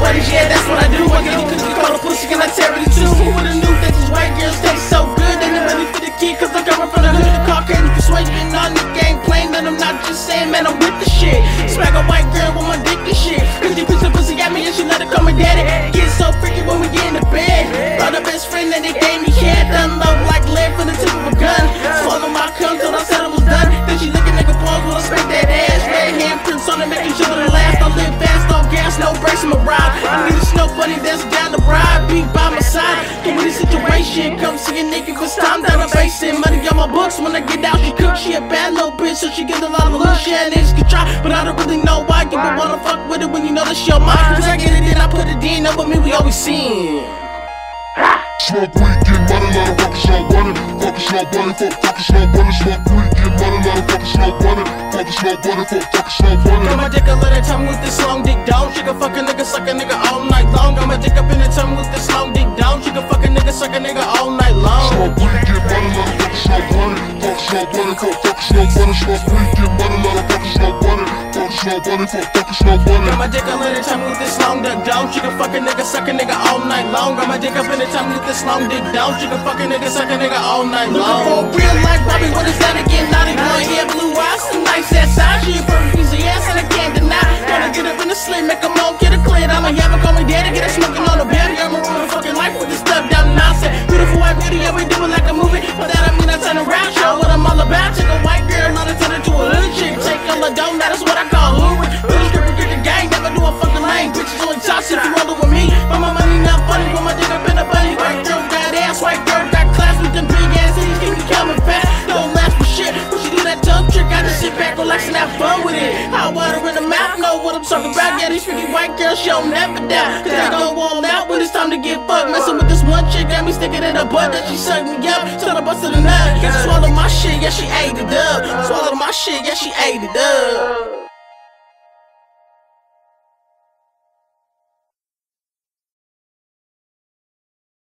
Brothers, yeah, that's what I do. I get the cookie, call a pussy, and I tear it in two. Who would've knew that these white girls taste so good? Ain't no ready for the kid, cause I'm coming from the hood. The car can't persuade you, on the game plain, and I'm not just saying, man, I'm with the shit. Smack a white girl with my dick and shit. Cause you pussy pussy at me, and she let her call me daddy. Get so freaky when we get in the bed. All a best friend that they gave me head, done love like lead from the tip of a gun. Swallow my cum till I said it was done. Then she look at nigga balls when I smack that ass. Red handprints on it, making sure that that's down the ride. Be by my side. With the situation. Come see a nigga cause time down the basin. Money on my books when I get out. She cook, she a bad little bitch, so she get a lot of loot. Shit, niggas can try, but I don't really know why. You don't wanna fuck with it when you know that's your mind. Cause I get it, then I put it in. Up with me, we always sin. Smoke weed, get money, lot of fucking snow bunny. Fucking snow bunny, fuck fucking snow bunny. Smoke weed, get money, lot of fucking snow bunny. Fucking snow bunny, fuck fucking snow bunny. Got my dick a little time with this long dick down. She can fuck a nigga, suck a nigga all night bunny. Smoke weed, get money, lot of fucking snow bunny. Fuck snow bunny, fuck fucking snow bunny. Got my dick a little time with this long dick down. She can fuck a nigga, suck a nigga all night long. Got my dick up in the tongue with this long dick down. She can fuck a nigga, suck a nigga all night long. Looking for a real life Bobby, what is that again? Naughty boy, yeah, blue eyes, a nice ass eye. She a perfect piece of ass and I can't deny. Wanna get up in the slim, make a moan, get it cleared. I'ma have her call me daddy, get her smoking on the bed. I'm a ruin fucking life with this stuff down the nonsense. Beautiful white beauty, yeah, we do it like a movie. But that I mean I turn around, show dome, that is what I call hoovering. Really scripper, get the gang, never do a fucking lane. Bitches only shit if you rollin' with me. But my money not funny, put my dick up in the bunny. White girl got ass, white girl got class with them big ass titties, keep me coming fast. Don't last for shit. When she do that tongue trick, I just sit back, relax, and have fun with it. Hot water in the mouth, know what I'm talking about. Yeah, these freaky white girls, she'll never die. Cause they gon' wall out when it's time to get fucked. Messing with this one chick, got me sticking in her butt that she sucked me up. Till I busted a nut. She swallowed my shit, yeah, she ate it up. Swallowed my shit, yeah, she ate it up.